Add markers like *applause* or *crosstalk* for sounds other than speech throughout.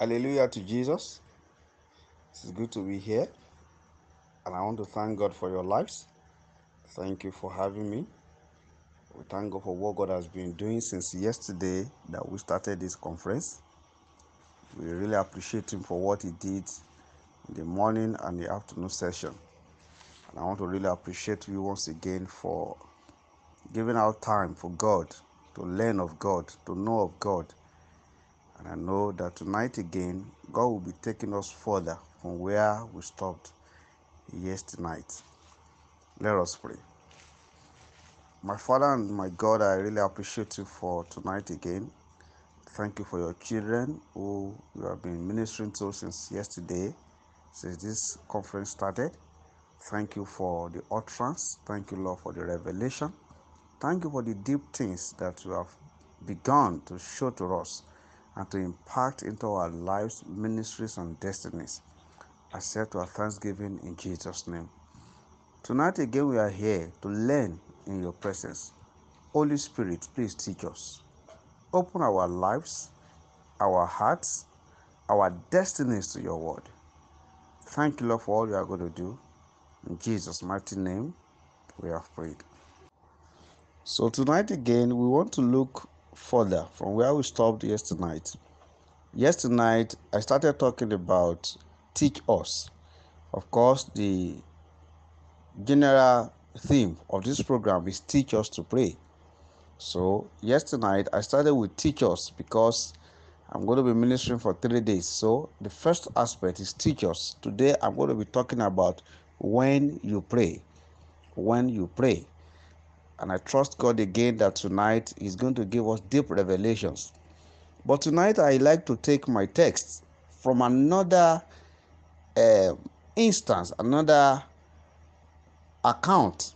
Hallelujah to Jesus. It's good to be here. And I want to thank God for your lives. Thank you for having me. We thank God for what God has been doing since yesterday that we started this conference. We really appreciate Him for what He did in the morning and the afternoon session. And I want to really appreciate you once again for giving out time for God, to learn of God, to know of God. And I know that tonight again, God will be taking us further from where we stopped yesterday. Let us pray. My Father and my God, I really appreciate you for tonight again. Thank you for your children who you have been ministering to since yesterday, since this conference started. Thank you for the utterance. Thank you, Lord, for the revelation. Thank you for the deep things that you have begun to show to us and to impact into our lives, ministries, and destinies. Accept our thanksgiving in Jesus' name. Tonight again, we are here to learn in your presence. Holy Spirit, please teach us. Open our lives, our hearts, our destinies to your word. Thank you, Lord, for all you are going to do. In Jesus' mighty name, we have prayed. So, tonight again, we want to look further from where we stopped yesterday night. Yesterday night, I started talking about teach us. Of course, the general theme of this program is teach us to pray. So, yesterday night, I started with teach us because I'm going to be ministering for three days. So, the first aspect is teach us. Today, I'm going to be talking about when you pray. When you pray. And I trust God again that tonight He's going to give us deep revelations. But tonight, I like to take my text from another uh, instance, another account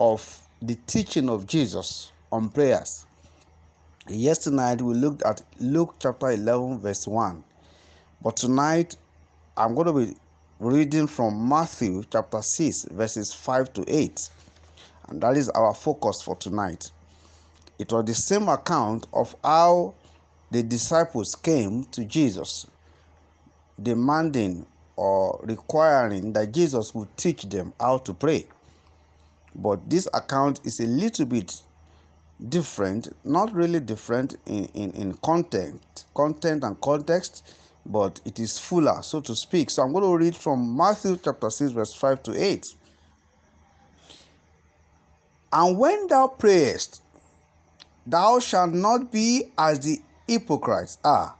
of the teaching of Jesus on prayers. Yesterday we looked at Luke chapter 11, verse 1. But tonight I'm going to be reading from Matthew chapter 6, verses 5 to 8. And that is our focus for tonight. It was the same account of how the disciples came to Jesus, demanding or requiring that Jesus would teach them how to pray. But this account is a little bit different, not really different in, in, in content, content and context, but it is fuller, so to speak. So I'm going to read from Matthew chapter 6, verse 5 to 8. And when thou prayest, thou shalt not be as the hypocrites are,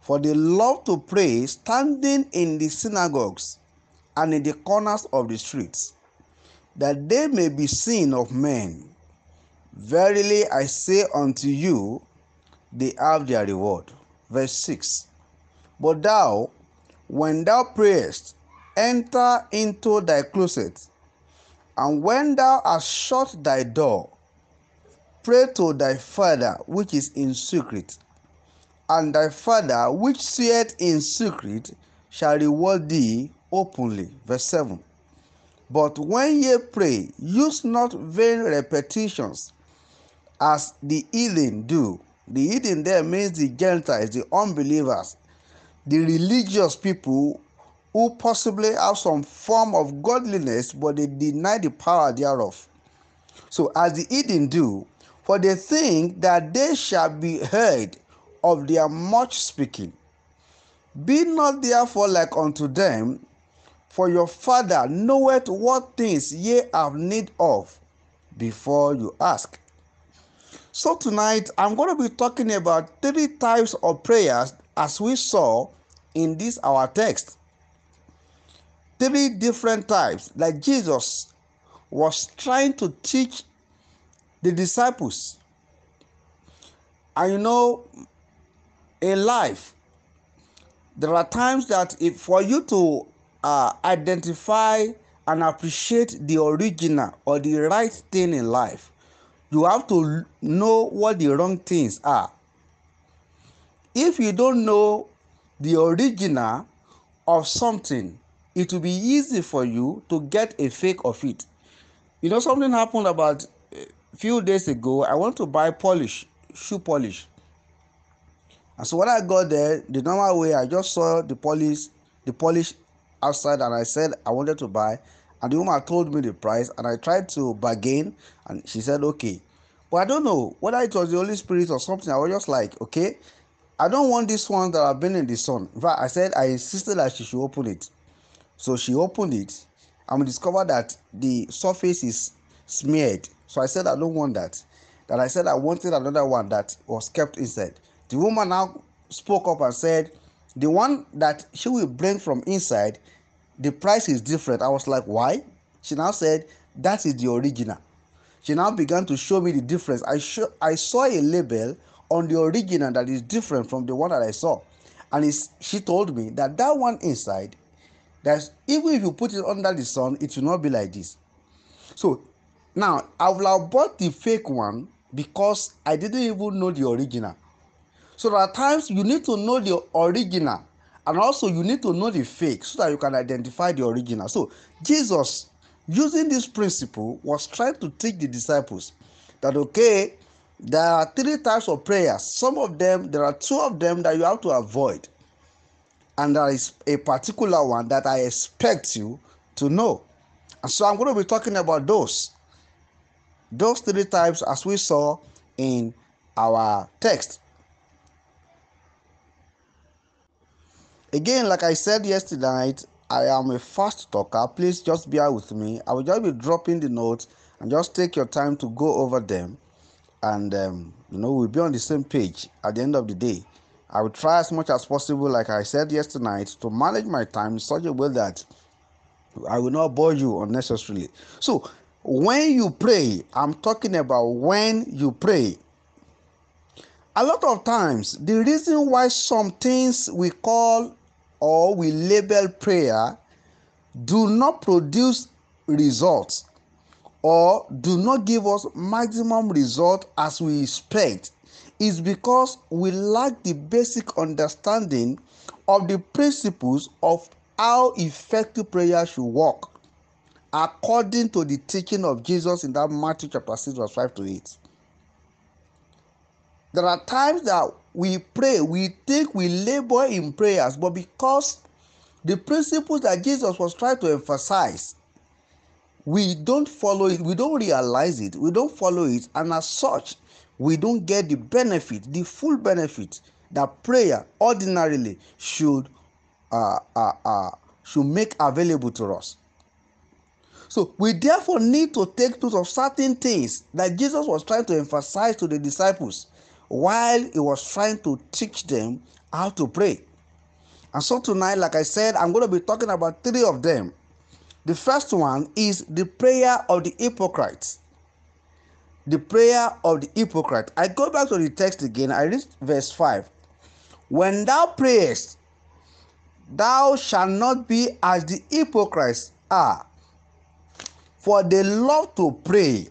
for they love to pray standing in the synagogues and in the corners of the streets, that they may be seen of men. Verily I say unto you, they have their reward. Verse 6 But thou, when thou prayest, enter into thy closet, and when thou hast shut thy door, pray to thy Father which is in secret, and thy Father which seeth in secret shall reward thee openly. Verse 7 But when ye pray, use not vain repetitions as the heathen do. The heathen there means the Gentiles, the unbelievers, the religious people who possibly have some form of godliness but they deny the power thereof. So, as the heathen do, for they think that they shall be heard of their much speaking. Be not therefore like unto them, for your Father knoweth what things ye have need of before you ask. So tonight I'm going to be talking about three types of prayers as we saw in this our text. Three different types like Jesus was trying to teach the disciples. And you know, in life, there are times that if for you to uh, identify and appreciate the original or the right thing in life, you have to know what the wrong things are. If you don't know the original of something, it will be easy for you to get a fake of it. You know, something happened about a few days ago. I want to buy polish, shoe polish. And so when I got there, the normal way, I just saw the polish, the polish outside, and I said I wanted to buy. And the woman told me the price, and I tried to bargain, and she said okay. But I don't know whether it was the Holy Spirit or something. I was just like, okay, I don't want this one that I've been in the sun. In fact, I said I insisted that she should open it. So she opened it, and we discovered that the surface is smeared. So I said I don't want that. That I said I wanted another one that was kept inside. The woman now spoke up and said, the one that she will bring from inside, the price is different. I was like, why? She now said, that is the original. She now began to show me the difference. I, I saw a label on the original that is different from the one that I saw. And she told me that that one inside, that even if you put it under the sun, it will not be like this. So now I will have bought the fake one because I didn't even know the original. So there are times you need to know the original and also you need to know the fake so that you can identify the original. So Jesus, using this principle, was trying to teach the disciples that okay, there are three types of prayers. Some of them, there are two of them that you have to avoid. And there is a particular one that I expect you to know. And so I'm going to be talking about those. Those three types as we saw in our text. Again, like I said yesterday night, I am a fast talker. Please just bear with me. I will just be dropping the notes and just take your time to go over them. And, um, you know, we'll be on the same page at the end of the day. I will try as much as possible, like I said yesterday night, to manage my time in such a way that I will not bore you unnecessarily. So, when you pray, I'm talking about when you pray. A lot of times, the reason why some things we call or we label prayer do not produce results or do not give us maximum result as we expect is because we lack the basic understanding of the principles of how effective prayer should work according to the teaching of Jesus in that Matthew chapter 6 verse 5 to 8 there are times that we pray, we think we labor in prayers, but because the principles that Jesus was trying to emphasize, we don't follow it, we don't realize it, we don't follow it, and as such, we don't get the benefit, the full benefit that prayer ordinarily should uh, uh, uh, should make available to us. So we therefore need to take note of certain things that Jesus was trying to emphasize to the disciples while he was trying to teach them how to pray. And so tonight, like I said, I'm going to be talking about three of them. The first one is the prayer of the hypocrites. The prayer of the hypocrite. I go back to the text again. I read verse 5. When thou prayest, thou shalt not be as the hypocrites are, for they love to pray.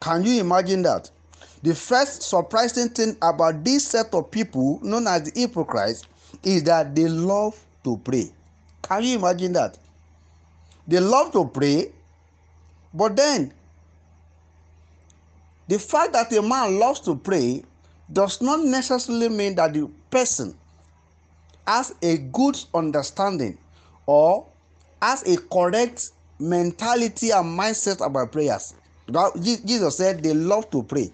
Can you imagine that? The first surprising thing about this set of people, known as the hypocrites, is that they love to pray. Can you imagine that? They love to pray, but then the fact that a man loves to pray does not necessarily mean that the person has a good understanding or has a correct mentality and mindset about prayers. Jesus said they love to pray.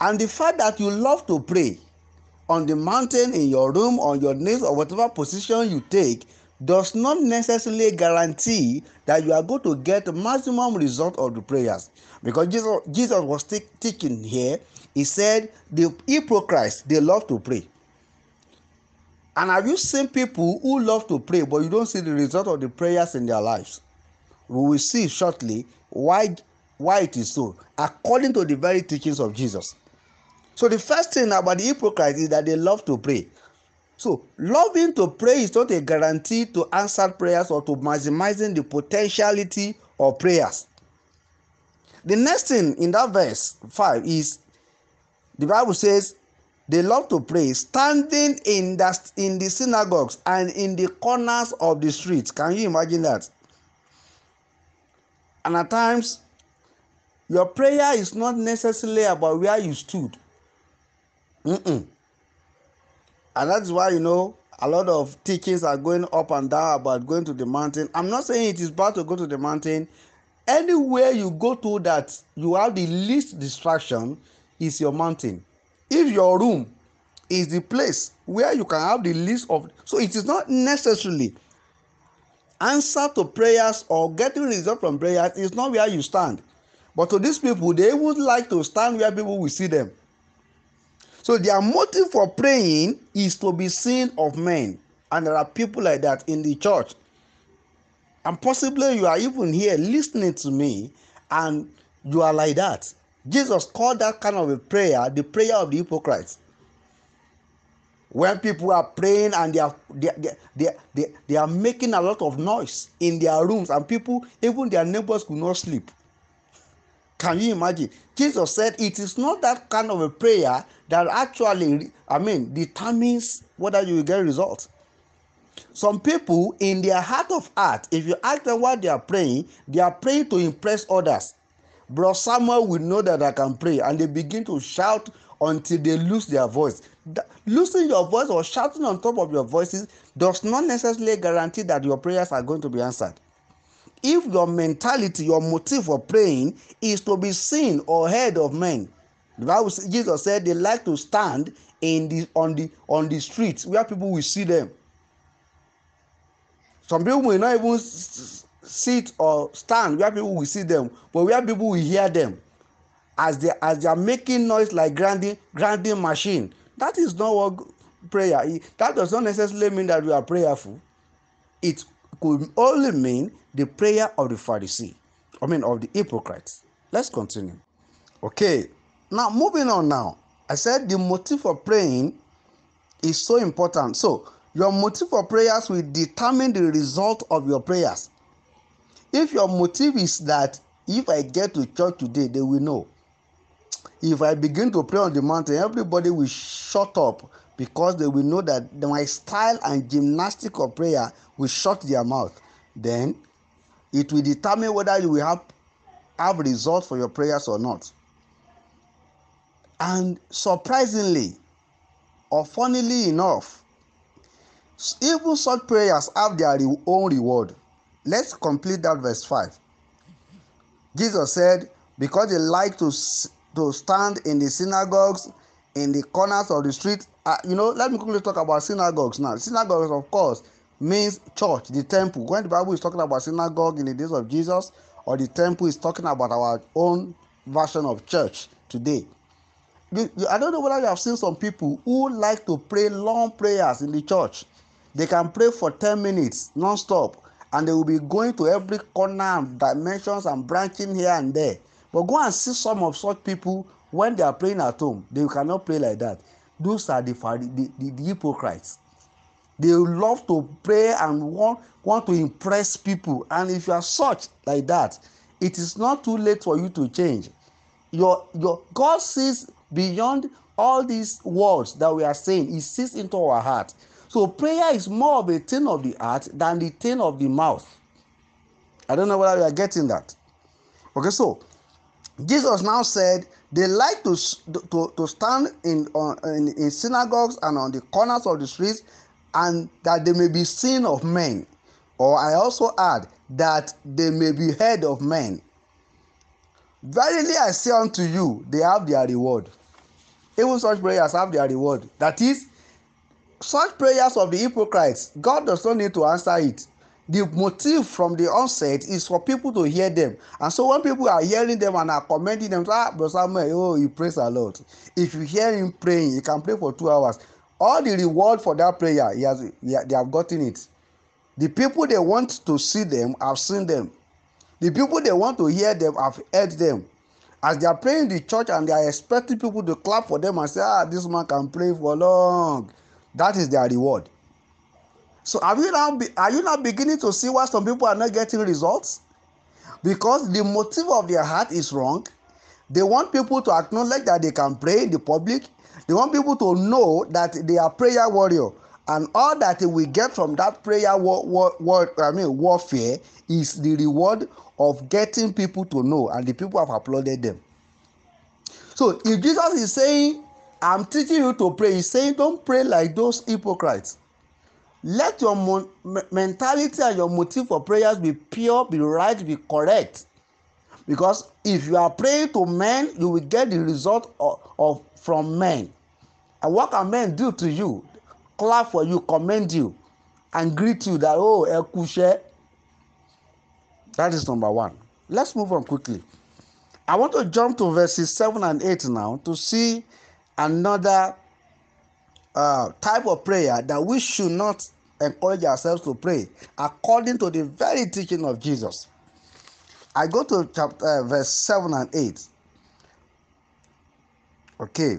And the fact that you love to pray on the mountain, in your room, on your knees, or whatever position you take does not necessarily guarantee that you are going to get maximum result of the prayers. Because Jesus, Jesus was t- teaching here, he said, the hypocrites, they love to pray. And have you seen people who love to pray, but you don't see the result of the prayers in their lives? We will see shortly why, why it is so, according to the very teachings of Jesus. So the first thing about the hypocrites is that they love to pray. So loving to pray is not a guarantee to answered prayers or to maximizing the potentiality of prayers. The next thing in that verse 5 is the Bible says they love to pray standing in the, in the synagogues and in the corners of the streets. Can you imagine that? And at times, your prayer is not necessarily about where you stood Mm-mm. And that's why, you know, a lot of teachings are going up and down about going to the mountain. I'm not saying it is bad to go to the mountain. Anywhere you go to that you have the least distraction is your mountain. If your room is the place where you can have the least of, so it is not necessarily answer to prayers or getting result from prayers is not where you stand. But to these people, they would like to stand where people will see them. So their motive for praying is to be seen of men. And there are people like that in the church. And possibly you are even here listening to me and you are like that. Jesus called that kind of a prayer the prayer of the hypocrites. When people are praying and they are they, they, they, they, are making a lot of noise in their rooms, and people, even their neighbors, could not sleep. Can you imagine? Jesus said it is not that kind of a prayer that actually, I mean, determines whether you will get results. Some people, in their heart of heart, if you ask them what they are praying, they are praying to impress others. Bro Samuel will know that I can pray, and they begin to shout until they lose their voice. losing your voice or shouting on top of your voices does not necessarily guarantee that your prayers are going to be answered if your mentality your motive for praying is to be seen or heard of men. The bible jesus said they like to stand in the on the on the streets where people will see them. Some people may not even sit or stand where people will see them but where people will hear them. As they as they are making noise like grinding grinding machine. That is not what prayer that does not necessarily mean that we are prayerful. It could only mean the prayer of the Pharisee, I mean of the hypocrites. Let's continue. Okay, now moving on now. I said the motive for praying is so important. So your motive for prayers will determine the result of your prayers. If your motive is that if I get to church today, they will know. If I begin to pray on the mountain, everybody will shut up because they will know that my style and gymnastic of prayer will shut their mouth. Then it will determine whether you will have have results for your prayers or not. And surprisingly, or funnily enough, even such prayers have their own reward. Let's complete that verse 5. Jesus said, Because they like to, to stand in the synagogues, in the corners of the street. Uh, you know, let me quickly talk about synagogues now. Synagogues, of course, means church, the temple. When the Bible is talking about synagogue in the days of Jesus, or the temple is talking about our own version of church today. I don't know whether you have seen some people who like to pray long prayers in the church. They can pray for 10 minutes non-stop and they will be going to every corner and dimensions and branching here and there. But go and see some of such people when they are praying at home. They cannot pray like that. Those are the, the, the, the hypocrites they love to pray and want want to impress people. And if you are such like that it is not too late for you to change. Your your god sees beyond all these words that we are saying. He sees into our heart. So prayer is more of a thing of the heart than the thing of the mouth. I don't know whether you are getting that. Okay so jesus now said they like to to to stand in on in, in synagogues and on the corners of the streets and that they may be seen of men. Or I also add that they may be heard of men. Verily I say unto you, they have their reward. Even such prayers have their reward. That is, such prayers of the hypocrites, God does not need to answer it. The motive from the onset is for people to hear them. And so when people are hearing them and are commending them, ah, Brother Samuel, oh, he prays a lot. If you hear him praying, he can pray for two hours all the reward for that prayer he has he, they have gotten it. The people they want to see them have seen them. The people they want to hear them have heard them. As they are praying in the church and they are expecting people to clap for them and say ah this man can pray for long. That is their reward. So are you now be, are you now beginning to see why some people are not getting results? Because the motive of their heart is wrong. They want people to acknowledge that they can pray in the public They want people to know that they are prayer warrior and all that we get from that prayer war, war, war, I mean warfare is the reward of getting people to know and the people have applauded them. So if Jesus is saying I'm teaching you to pray. He's saying, don't pray like those hypocrites. Let your mo- mentality and your motive for prayers be pure, be right, be correct. Because if you are praying to men, you will get the result of, of from men. And what can men do to you? Clap for you, commend you, and greet you that oh, ẹ That is number one. Let's move on quickly. I want to jump to verses 7 and 8 now to see another uh, type of prayer that we should not encourage ourselves to pray according to the very teaching of Jesus. I go to chapter uh, verse 7 and 8. Okay.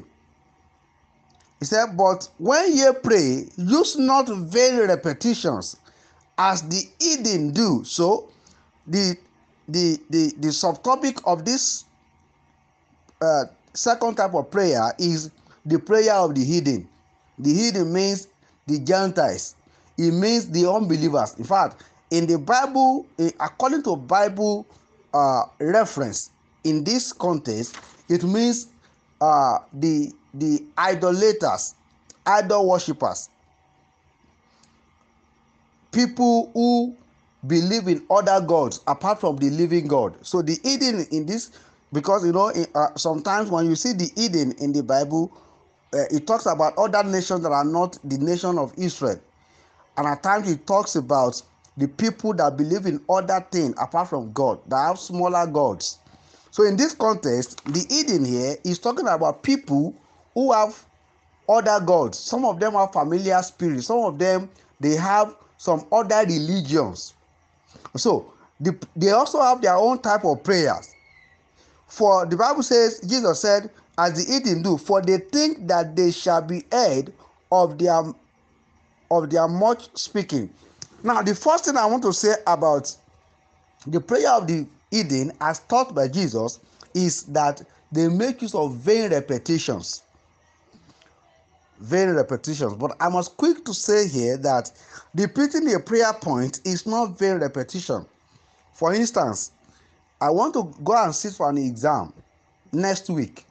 He said, But when ye pray, use not vain repetitions as the heathen do. So the the the the subtopic of this uh, second type of prayer is the prayer of the hidden the hidden means the gentiles it means the unbelievers in fact in the bible according to bible uh, reference in this context it means uh, the the idolaters idol worshippers people who believe in other gods apart from the living God. So the Eden in this, because you know, in, uh, sometimes when you see the Eden in the Bible, uh, it talks about other nations that are not the nation of Israel, and at times it talks about the people that believe in other things apart from God, that have smaller gods. So in this context, the Eden here is talking about people who have other gods. Some of them have familiar spirits. Some of them they have some other religions so the, they also have their own type of prayers. For the Bible says, Jesus said, as the heathen do, for they think that they shall be heard of their of their much speaking. Now, the first thing I want to say about the prayer of the heathen, as taught by Jesus, is that they make use of vain repetitions. Vain repetitions. But I must quick to say here that Repeating a prayer point is not vain repetition. For instance, I want to go and sit for an exam next week.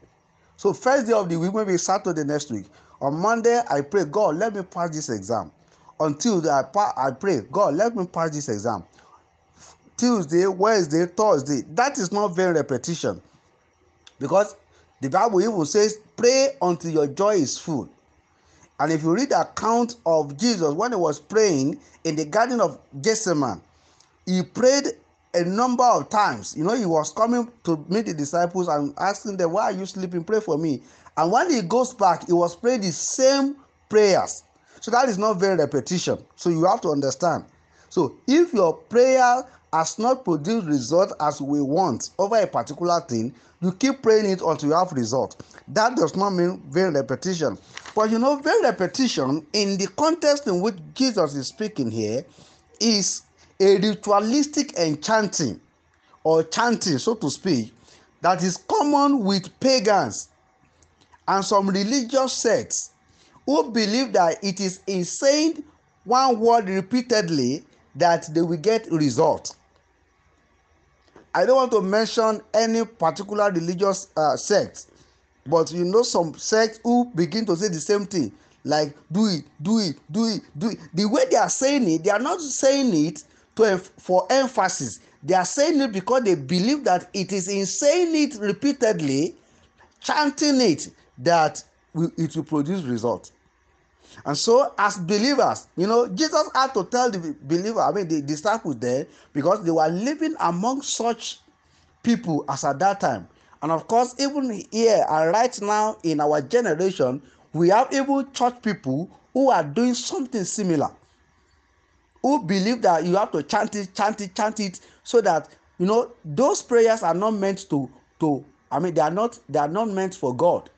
So first day of the week, maybe Saturday next week. On Monday, I pray, God, let me pass this exam. Tuesday, I, I pray, God, let me pass this exam. Tuesday, Wednesday, Thursday. That is not vain repetition. Because the Bible even says, pray until your joy is full. And if you read the account of Jesus when he was praying in the Garden of Gethsemane, he prayed a number of times. You know, he was coming to meet the disciples and asking them, Why are you sleeping? Pray for me. And when he goes back, he was praying the same prayers. So that is not very repetition. So you have to understand. So if your prayer has not produced result as we want over a particular thing, you keep praying it until you have result. That does not mean vain repetition. But you know, vain repetition in the context in which Jesus is speaking here is a ritualistic enchanting or chanting, so to speak, that is common with pagans and some religious sects who believe that it is in saying one word repeatedly that they will get result. I don't want to mention any particular religious uh, sect, but you know some sects who begin to say the same thing, like do it, do it, do it, do it. The way they are saying it, they are not saying it to for emphasis. They are saying it because they believe that it is in saying it repeatedly, chanting it, that it will produce result. And so, as believers, you know, Jesus had to tell the believer, I mean, the disciples there, because they were living among such people as at that time. And of course, even here and right now in our generation, we have even church people who are doing something similar, who believe that you have to chant it, chant it, chant it, so that you know those prayers are not meant to to. I mean, they are not they are not meant for God.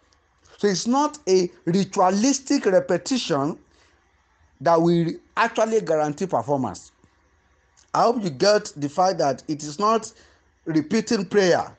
So it's not a ritualistic repetition that will actually guarantee performance. I hope you get the fact that it is not repeating prayer,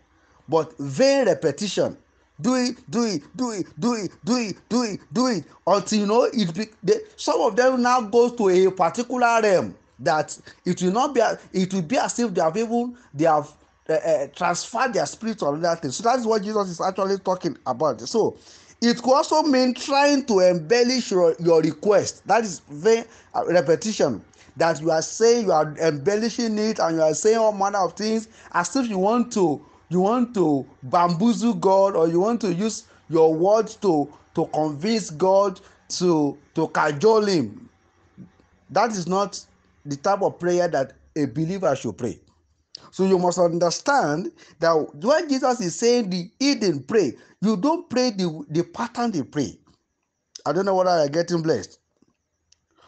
but vain repetition. Do it, do it, do it, do it, do it, do it, do it until you know it. Be, they, some of them now goes to a particular realm that it will not be. It will be as if they have even they have uh, uh, transferred their spirit to another thing. So that's what Jesus is actually talking about. So it could also mean trying to embellish your, your request. That is very uh, repetition. That you are saying you are embellishing it and you are saying all manner of things as if you want to you want to bamboozle god or you want to use your words to to convince god to to cajole him. That is not the type of prayer that a believer should pray so you must understand that when jesus is saying the heathen pray you don't pray the the pattern they pray. I don't know whether i'm getting blessed.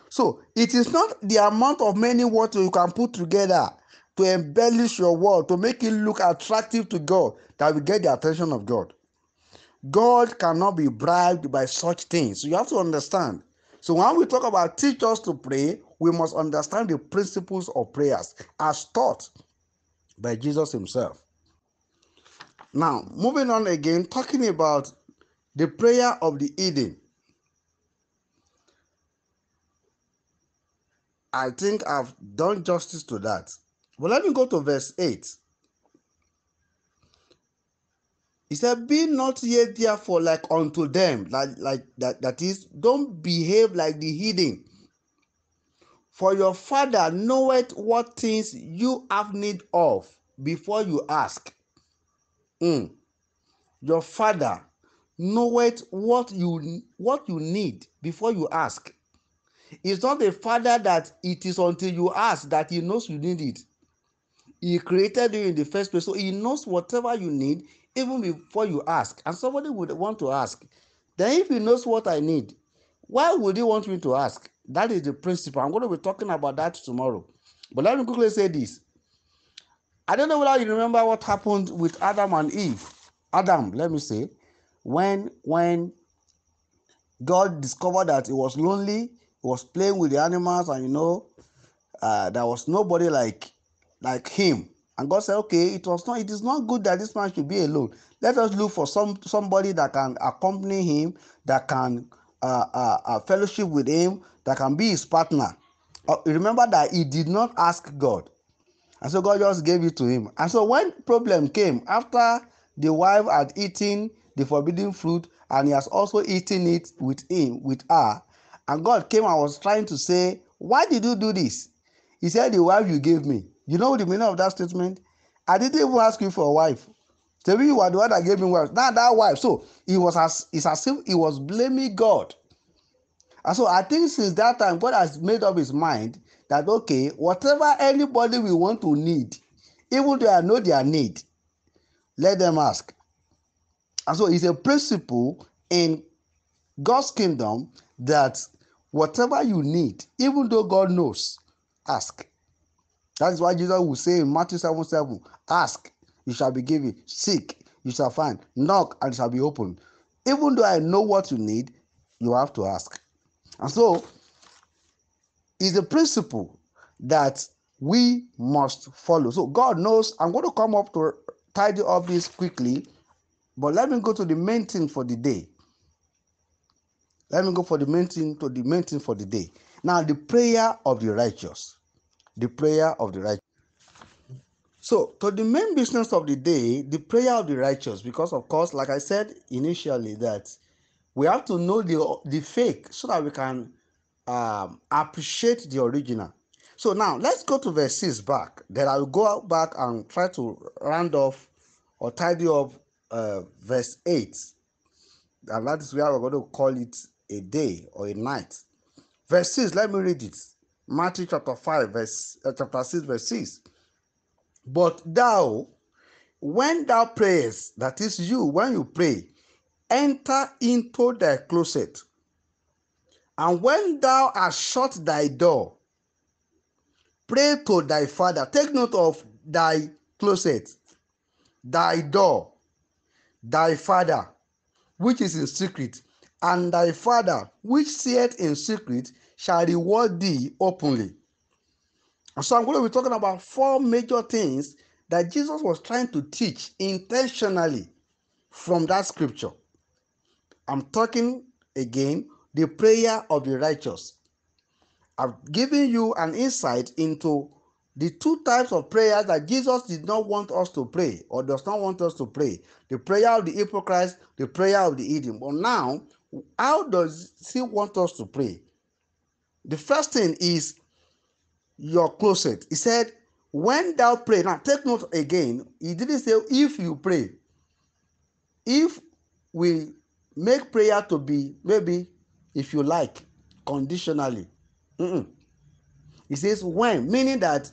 So it is not the amount of many words you can put together to embellish your word to make it look attractive to god that will get the attention of god. God cannot be bribed by such things. You have to understand. So when we talk about teach us to pray we must understand the principles of prayers as taught by Jesus himself. Now, moving on again, talking about the prayer of the heathen. I think I've done justice to that. But let me go to verse 8. He said, Be not yet therefore like unto them. Like, like that, that is, don't behave like the heathen For your father knoweth what things you have need of before you ask. Mm. Your father knoweth what you what you need before you ask. It's not a father that it is until you ask that he knows you need it. He created you in the first place, so he knows whatever you need even before you ask. And somebody would want to ask. Then, if he knows what I need, why would he want me to ask? That is the principle. I'm going to be talking about that tomorrow. But let me quickly say this. I don't know whether you remember what happened with Adam and Eve. Adam, let me say, when when God discovered that he was lonely, he was playing with the animals, and you know, uh, there was nobody like like him. And God said, "Okay, it was not. It is not good that this man should be alone. Let us look for some somebody that can accompany him, that can uh, uh, uh, fellowship with him, that can be his partner. Uh, remember that he did not ask God. And so God just gave it to him. And so when problem came, after the wife had eaten the forbidden fruit, and he has also eaten it with him, with her, and God came and was trying to say, Why did you do this? He said, The wife you gave me. You know the meaning of that statement? I didn't even ask you for a wife. Maybe you were the one that gave me wife. Not that wife. So he was as it's as if he was blaming God. And so I think since that time, God has made up his mind that okay, whatever anybody we want to need, even though I know their need, let them ask. And so it's a principle in God's kingdom that whatever you need, even though God knows, ask. That is why Jesus will say in Matthew 7 7, ask, you shall be given, seek, you shall find, knock, and it shall be opened. Even though I know what you need, you have to ask. And so, it's a principle that we must follow. So, God knows I'm going to come up to tidy up this quickly, but let me go to the main thing for the day. Let me go for the main thing to the main thing for the day. Now, the prayer of the righteous. The prayer of the righteous. So, to the main business of the day, the prayer of the righteous, because of course, like I said initially, that we have to know the the fake so that we can um, appreciate the original. So now let's go to verse 6 back. Then I will go out back and try to round off or tidy up uh, verse 8. And that is where we're going to call it a day or a night. Verse 6, let me read it. Matthew chapter 5, verse uh, chapter 6, verse 6. But thou, when thou prayest, that is you, when you pray, enter into thy closet. And when thou hast shut thy door, pray to thy father. Take note of thy closet, thy door, thy father, which is in secret, and thy father, which seeth in secret, shall reward thee openly. So I'm going to be talking about four major things that Jesus was trying to teach intentionally from that scripture. I'm talking again the prayer of the righteous. I've given you an insight into the two types of prayers that Jesus did not want us to pray or does not want us to pray the prayer of the hypocrites, the prayer of the idiom. But now, how does he want us to pray? The first thing is your closet. He said, When thou pray, now take note again, he didn't say if you pray. If we make prayer to be maybe if you like conditionally. Mm-mm. he says when meaning that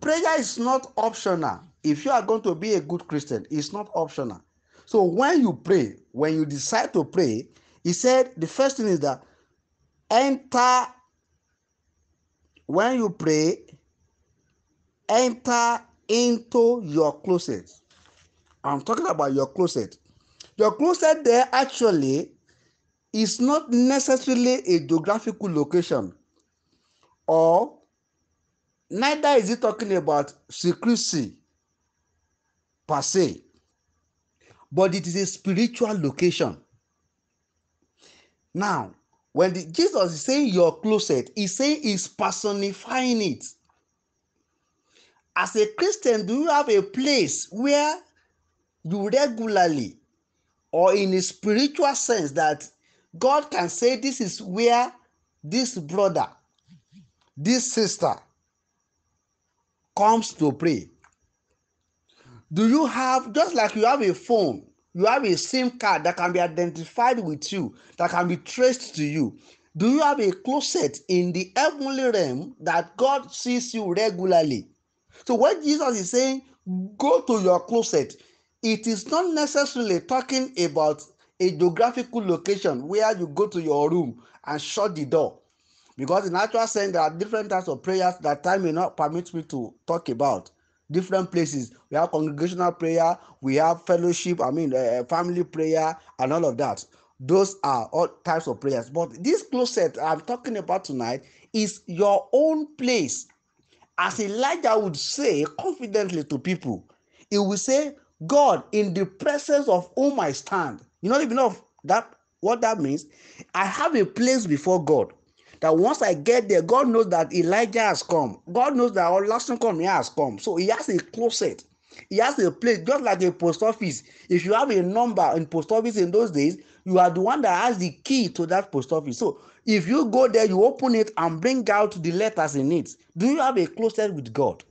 prayer is not optional. If you are going to be a good christian it's not optional. So when you pray when you decide to pray he said the first thing is that enter when you pray enter into your closet. I'm talking about your closet your closet there actually is not necessarily a geographical location or neither is it talking about secrecy per se but it is a spiritual location. Now when the, jesus is saying your closet he's saying he's personifying it. As a christian do you have a place where you regularly or in a spiritual sense that God can say this is where this brother, this sister comes to pray. Do you have, just like you have a phone, you have a SIM card that can be identified with you, that can be traced to you. Do you have a closet in the heavenly realm that God sees you regularly? So what Jesus is saying, go to your closet, it is not necessarily talking about a geographical location where you go to your room and shut the door. Because in actual sense there are different types of prayers that time may not permit me to talk about. Different places. We have congregational prayer we have fellowship i mean uh, family prayer and all of that. Those are all types of prayers. But this closet i'm talking about tonight is your own place. As elijah would say confidently to people he will say God, in the presence of whom I stand. You know, even know that what that means? I have a place before God. That once I get there, God knows that Elijah has come. God knows that our last come has come. So he has a closet. He has a place, just like a post office. If you have a number in post office in those days, you are the one that has the key to that post office. So if you go there, you open it and bring out the letters in it. Do you have a closet with God?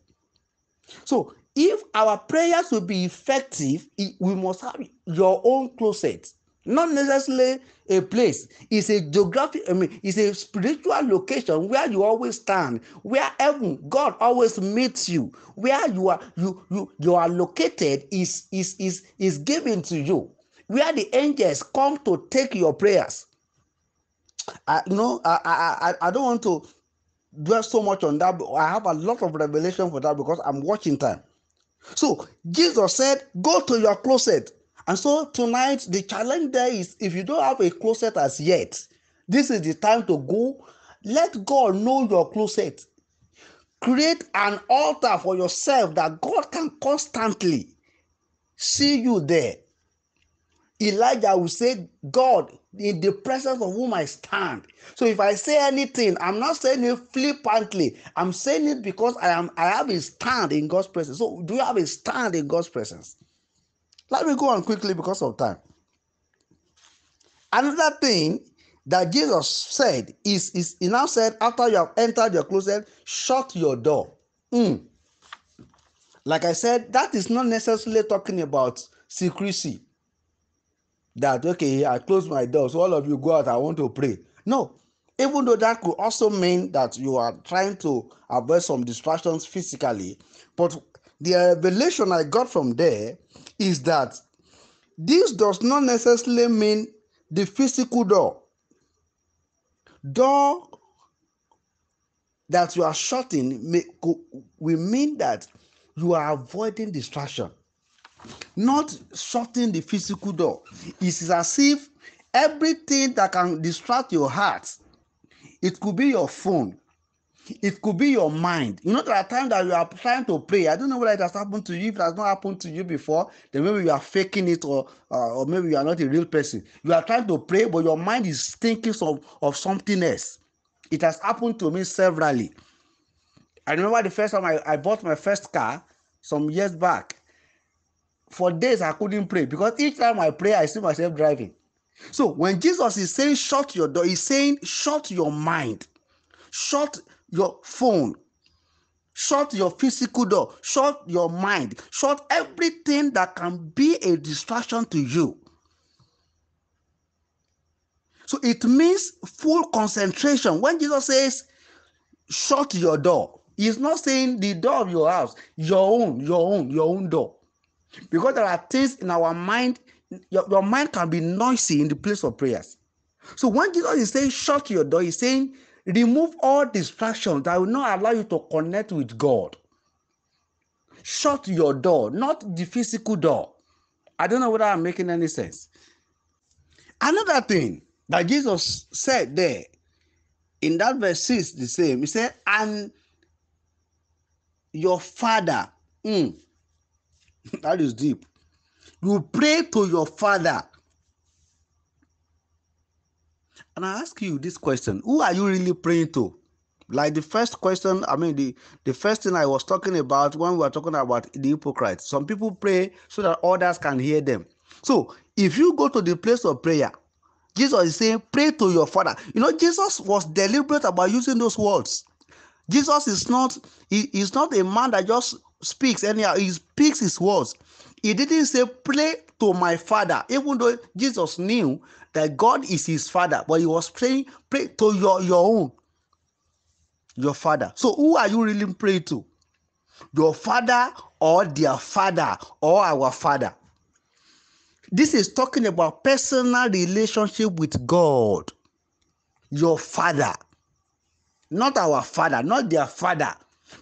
So if our prayers will be effective we must have your own closet. Not necessarily a place. It's a geographic i mean it's a spiritual location where you always stand where heaven god always meets you where you are you you you are located is is is is given to you. Where the angels come to take your prayers. I know i i i don't want to dwell so much on that but i have a lot of revelation for that because i'm watching time So Jesus said, Go to your closet. And so tonight, the challenge there is if you don't have a closet as yet, this is the time to go. Let God know your closet. Create an altar for yourself that God can constantly see you there. Elijah will say, God, in the presence of whom I stand. So if I say anything, I'm not saying it flippantly. I'm saying it because I am I have a stand in God's presence. So do you have a stand in God's presence? Let me go on quickly because of time. Another thing that Jesus said is, is he now said, after you have entered your closet, shut your door. Mm. Like I said, that is not necessarily talking about secrecy that okay i close my door so all of you go out i want to pray. No even though that could also mean that you are trying to avoid some distractions physically but the revelation i got from there is that this does not necessarily mean the physical door. Door that you are shutting may, will mean that you are avoiding distraction not shutting the physical door. It is as if everything that can distract your heart, it could be your phone, it could be your mind. You know, there are times that you are trying to pray. I don't know whether it has happened to you. If it has not happened to you before, then maybe you are faking it, or uh, or maybe you are not a real person. You are trying to pray, but your mind is thinking of, of something else. It has happened to me severally. I remember the first time I, I bought my first car some years back. For days I couldn't pray because each time I pray, I see myself driving. So when Jesus is saying shut your door, he's saying shut your mind, shut your phone, shut your physical door, shut your mind, shut everything that can be a distraction to you. So it means full concentration. When Jesus says shut your door, he's not saying the door of your house, your own, your own, your own door. Because there are things in our mind, your, your mind can be noisy in the place of prayers. So when Jesus is saying shut your door, he's saying remove all distractions that will not allow you to connect with God. Shut your door, not the physical door. I don't know whether I'm making any sense. Another thing that Jesus said there in that verse 6, the same. He said, and your father, mm, *laughs* that is deep. You pray to your father. And I ask you this question Who are you really praying to? Like the first question, I mean, the, the first thing I was talking about when we were talking about the hypocrites. Some people pray so that others can hear them. So if you go to the place of prayer, Jesus is saying, pray to your father. You know, Jesus was deliberate about using those words. Jesus is not, he is not a man that just speaks anyhow, he speaks his words. He didn't say, pray to my father, even though Jesus knew that God is his father, but he was praying, pray to your, your own, your father. So who are you really praying to? Your father or their father or our father? This is talking about personal relationship with God, your father, not our father, not their father.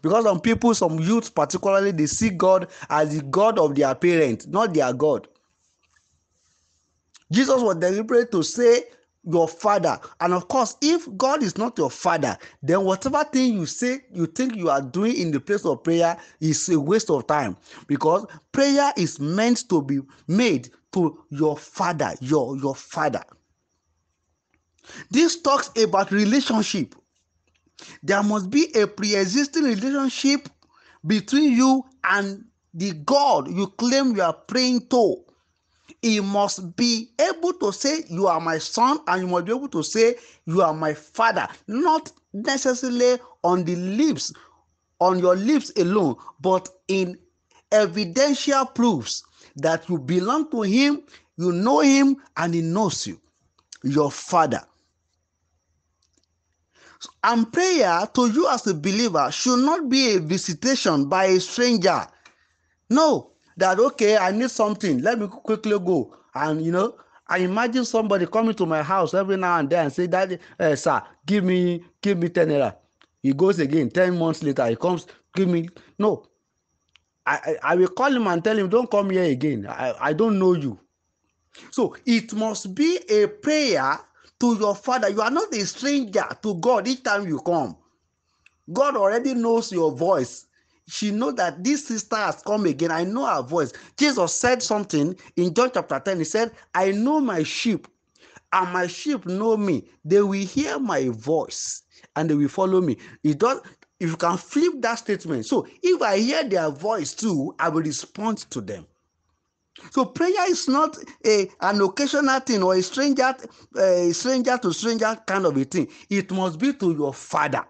Because some people, some youths particularly, they see God as the God of their parents, not their God. Jesus was deliberate to say your father. And of course, if God is not your father, then whatever thing you say, you think you are doing in the place of prayer is a waste of time. Because prayer is meant to be made to your father, your, your father. This talks about relationship. There must be a pre-existing relationship between you and the God you claim you are praying to. He must be able to say, You are my son, and you must be able to say, You are my father. Not necessarily on the lips, on your lips alone, but in evidential proofs that you belong to Him, you know Him, and He knows you, your Father. And prayer to you as a believer should not be a visitation by a stranger. No, that okay, I need something. Let me quickly go. And you know, I imagine somebody coming to my house every now and then and say, Daddy, uh, sir, give me, give me 10 naira. He goes again, 10 months later, he comes, give me. No, I, I, will call him and tell him, don't come here again. I, I don't know you. So it must be a prayer to your father. You are not a stranger to God each time you come. God already knows your voice. She know that this sister has come again. I know her voice. Jesus said something in John chapter 10. He said, I know my sheep, and my sheep know me. They will hear my voice and they will follow me. It does if you can flip that statement so if i hear their voice too i will respond to them so prayer is not a an occasional thing or a stranger a stranger to stranger kind of a thing it must be to your father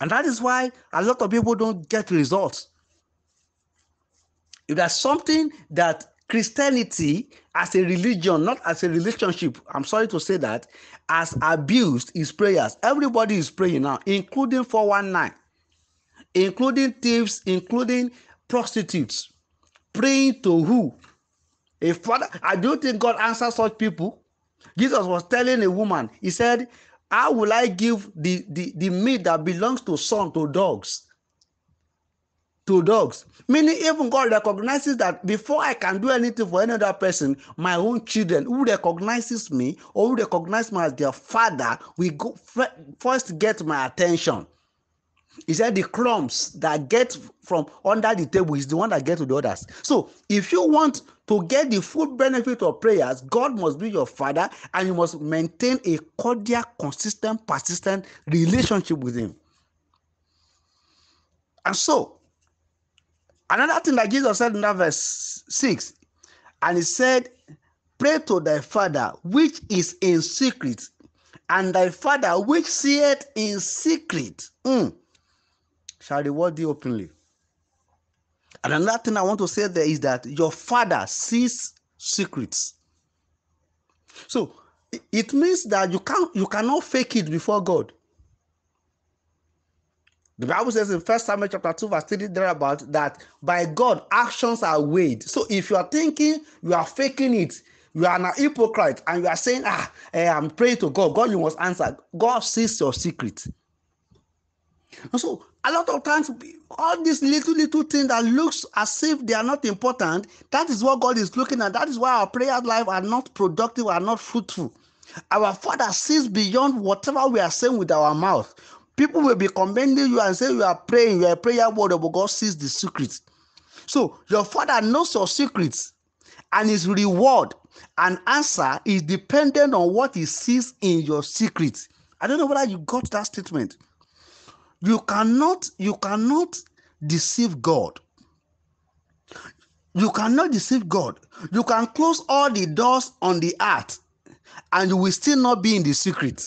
and that is why a lot of people don't get results if there's something that christianity as a religion not as a relationship i'm sorry to say that has abused his prayers. Everybody is praying now, including 419, including thieves, including prostitutes. Praying to who? A father. I don't think God answers such people. Jesus was telling a woman, He said, How will I give the, the, the meat that belongs to son to dogs? to dogs. Meaning, even God recognizes that before I can do anything for any other person, my own children who recognizes me or who recognize me as their father will go first get my attention. He said the crumbs that get from under the table is the one that get to the others. So if you want to get the full benefit of prayers, God must be your father and you must maintain a cordial, consistent, persistent relationship with him. And so, another thing that Jesus said in that verse 6, and he said, Pray to thy Father which is in secret, and thy Father which seeth in secret mm, shall reward thee openly. And another thing I want to say there is that your Father sees secrets. So it means that you can't you cannot fake it before God. The Bible says in First Samuel chapter 2, verse 3, thereabout, that by God actions are weighed. So if you are thinking you are faking it, you are an hypocrite, and you are saying, Ah, eh, I'm praying to God, God, you must answer. God sees your secret. And so a lot of times, all these little, little things that looks as if they are not important, that is what God is looking at. That is why our prayer life are not productive, are not fruitful. Our Father sees beyond whatever we are saying with our mouth. People will be commending you and say you are praying, you are a prayer word, but God sees the secrets. So your Father knows your secrets, and His reward and answer is dependent on what He sees in your secrets. I don't know whether you got that statement. You cannot, you cannot deceive God. You cannot deceive God. You can close all the doors on the earth and you will still not be in the secret.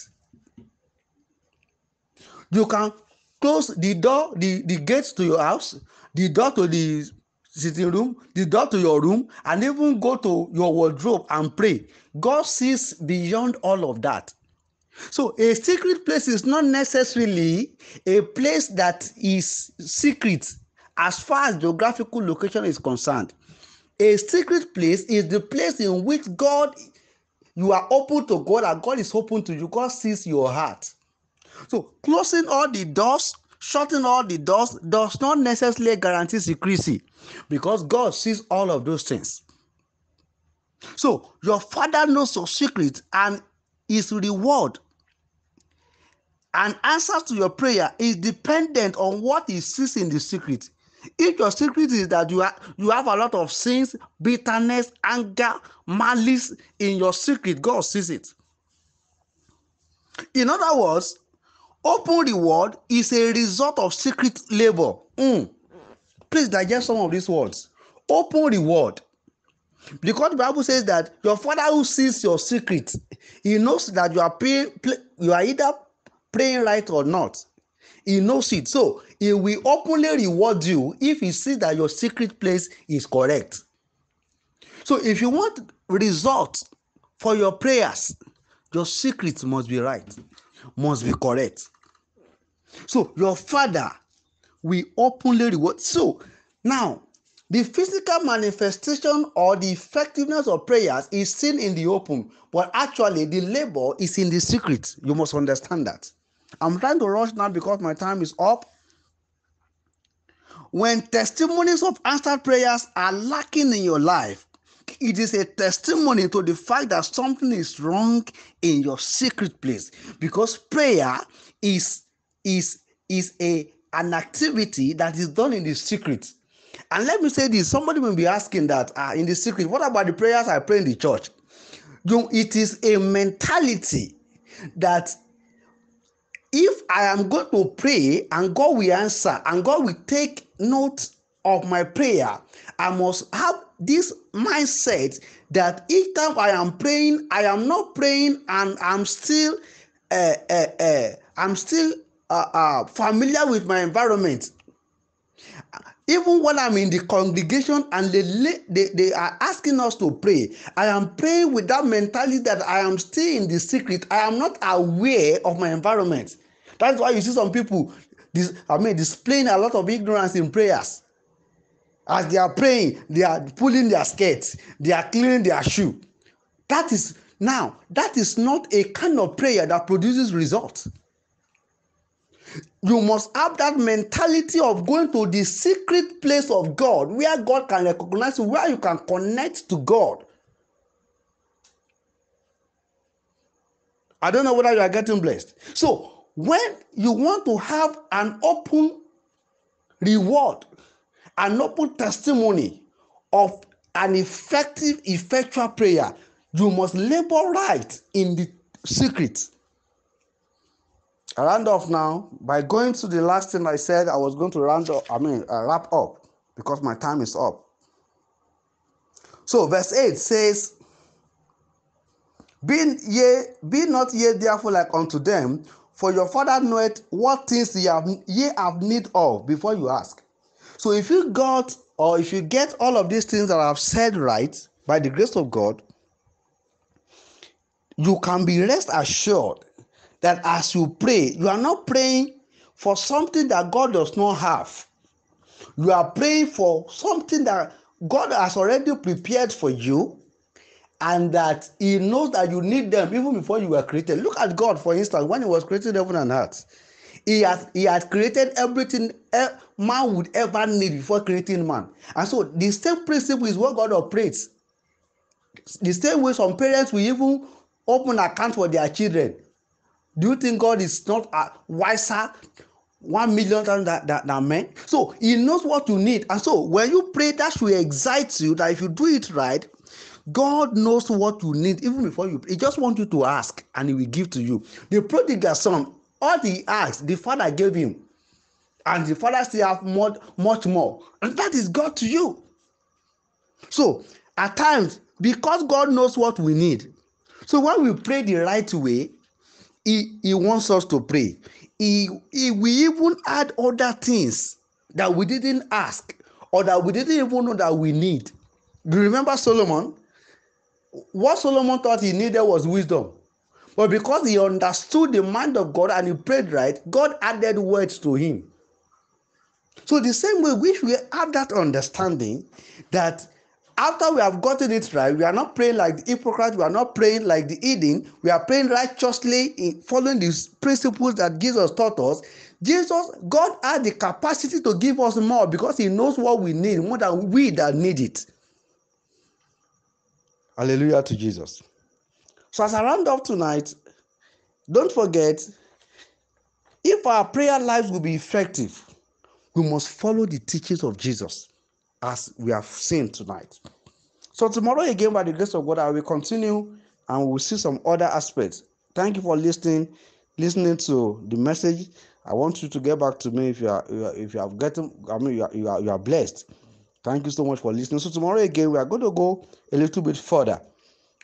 You can close the door, the, the gates to your house, the door to the sitting room, the door to your room, and even go to your wardrobe and pray. God sees beyond all of that. So a secret place is not necessarily a place that is secret as far as geographical location is concerned. A secret place is the place in which God, you are open to God and God is open to you. God sees your heart. So closing all the doors, shutting all the doors does not necessarily guarantee secrecy because God sees all of those things. So your father knows your secret and his reward and answer to your prayer is dependent on what he sees in the secret. If your secret is that you, are, you have a lot of sins, bitterness, anger, malice in your secret, God sees it. In other words, open reward is a result of secret labor. Mm. Please digest some of these words. Open reward. Because the Bible says that your father who sees your secret, he knows that you are you are either praying right or not. He knows it. So he will openly reward you if he sees that your secret place is correct. So if you want results for your prayers, your secret must be right, must be correct. So your father will openly reward. So now the physical manifestation or the effectiveness of prayers is seen in the open, but actually the labor is in the secret. You must understand that. I'm trying to rush now because my time is up. When testimonies of answered prayers are lacking in your life, it is a testimony to the fact that something is wrong in your secret place. Because prayer is is is a an activity that is done in the secret. And let me say this somebody will be asking that uh, in the secret what about the prayers i pray in the church? You, it is a mentality that if I am going to pray and God will answer and God will take note of my prayer, I must have this mindset that each time I am praying, I am not praying and I'm still uh, uh, uh, I'm still familiar with my environment. Even when I'm in the congregation and they, they, they are asking us to pray, I am praying with that mentality that I am still in the secret. I am not aware of my environment. That's why you see some people, this, I mean, displaying a lot of ignorance in prayers. As they are praying, they are pulling their skirts, they are cleaning their shoe. That is now, that is not a kind of prayer that produces results. You must have that mentality of going to the secret place of God where God can recognize you, where you can connect to God. I don't know whether you are getting blessed. So, when you want to have an open reward, an open testimony of an effective, effectual prayer, you must labor right in the secret. I round off now by going to the last thing I said I was going to round up, I mean, uh, wrap up because my time is up. So, verse 8 says, Be, ye, be not ye therefore like unto them, for your father knoweth what things ye have, ye have need of before you ask. So, if you got or if you get all of these things that I've said right, by the grace of God, you can be rest assured that as you pray, you are not praying for something that God does not have. You are praying for something that God has already prepared for you and that He knows that you need them even before you were created. Look at God, for instance, when He was creating heaven and earth. He has he had created everything man would ever need before creating man. And so the same principle is what God operates. The same way some parents will even open account for their children do you think God is not a wiser one million times than, than, than men? So he knows what you need. And so when you pray, that should excite you that if you do it right, God knows what you need even before you. He just wants you to ask and he will give to you. The prodigal son, all he asked, the father gave him. And the father still have more, much more. And that is God to you. So at times, because God knows what we need, so when we pray the right way, he, he wants us to pray. He, he we even add other things that we didn't ask or that we didn't even know that we need. Do you remember Solomon? What Solomon thought he needed was wisdom. But because he understood the mind of God and he prayed right, God added words to him. So, the same way, we should have that understanding that after we have gotten it right, we are not praying like the hypocrite, we are not praying like the heathen, we are praying righteously in following these principles that Jesus taught us. Jesus, God had the capacity to give us more because He knows what we need more than we that need it. Hallelujah to Jesus. So, as I round up tonight, don't forget if our prayer lives will be effective, we must follow the teachings of Jesus as we have seen tonight. So tomorrow again, by the grace of God, I will continue and we'll see some other aspects. Thank you for listening, listening to the message. I want you to get back to me if you are, if you have gotten. I mean, you are, you are you are blessed. Thank you so much for listening. So tomorrow again, we are going to go a little bit further.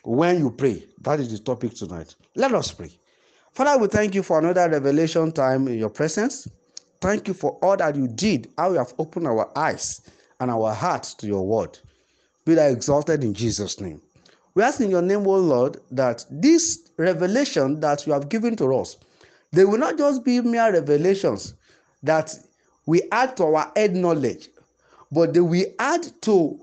When you pray, that is the topic tonight. Let us pray. Father, we thank you for another revelation time in your presence. Thank you for all that you did, how you have opened our eyes and our hearts to your word. Be thou exalted in Jesus' name. We ask in your name, O Lord, that this revelation that you have given to us, they will not just be mere revelations that we add to our head knowledge, but they will add to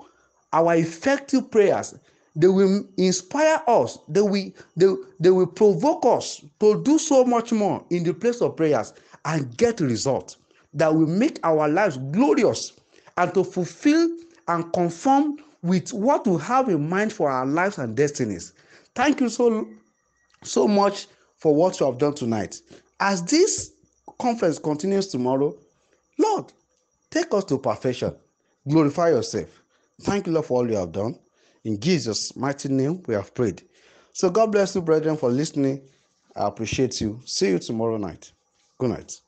our effective prayers. They will inspire us. They will, they, they will provoke us to do so much more in the place of prayers and get results that will make our lives glorious and to fulfill and conform with what we have in mind for our lives and destinies. Thank you so, so much for what you have done tonight. As this conference continues tomorrow, Lord, take us to perfection. Glorify yourself. Thank you, Lord, for all you have done. In Jesus' mighty name, we have prayed. So God bless you, brethren, for listening. I appreciate you. See you tomorrow night. Good night.